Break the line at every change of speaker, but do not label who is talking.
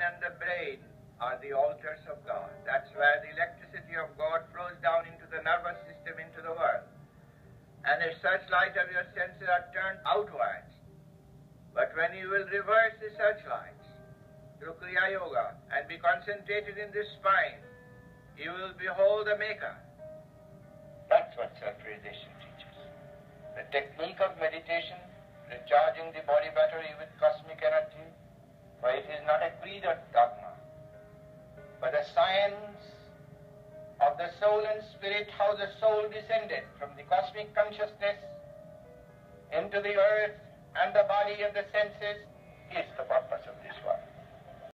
and the brain are the altars of God. That's where the electricity of God flows down into the nervous system, into the world. And the searchlight of your senses are turned outwards. But when you will reverse the searchlights through Kriya Yoga and be concentrated in the spine, you will behold the Maker. That's what self-realization teaches. The technique of meditation, recharging the body battery creed or dogma, but the science of the soul and spirit, how the soul descended from the cosmic consciousness into the earth and the body of the senses is the this